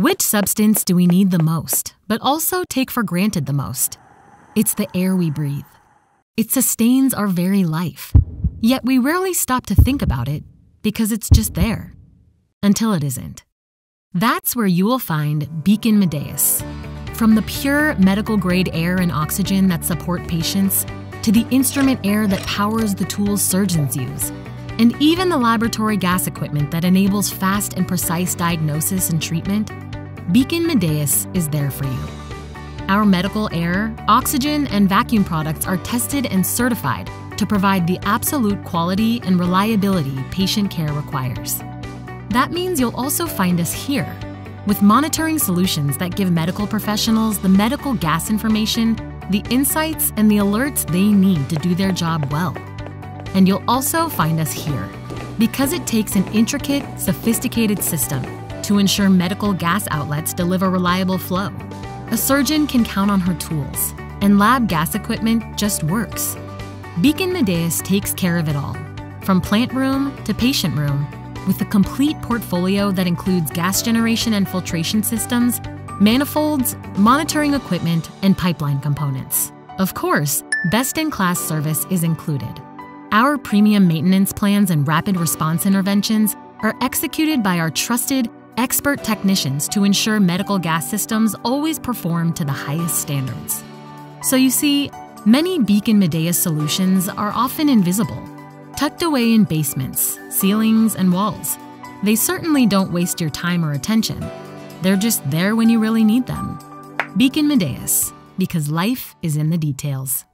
Which substance do we need the most, but also take for granted the most? It's the air we breathe. It sustains our very life. Yet we rarely stop to think about it because it's just there. Until it isn't. That's where you will find BeaconMedaes. From the pure medical grade air and oxygen that support patients, to the instrument air that powers the tools surgeons use, and even the laboratory gas equipment that enables fast and precise diagnosis and treatment, BeaconMedaes is there for you. Our medical air, oxygen, and vacuum products are tested and certified to provide the absolute quality and reliability patient care requires. That means you'll also find us here with monitoring solutions that give medical professionals the medical gas information, the insights, and the alerts they need to do their job well. And you'll also find us here because it takes an intricate, sophisticated system to ensure medical gas outlets deliver reliable flow. A surgeon can count on her tools, and lab gas equipment just works. BeaconMedaes takes care of it all, from plant room to patient room with a complete portfolio that includes gas generation and filtration systems, manifolds, monitoring equipment, and pipeline components. Of course, best in class service is included. Our premium maintenance plans and rapid response interventions are executed by our trusted, expert technicians to ensure medical gas systems always perform to the highest standards. So you see, many BeaconMedaes solutions are often invisible tucked away in basements, ceilings, and walls. They certainly don't waste your time or attention. They're just there when you really need them. BeaconMedaes, because life is in the details.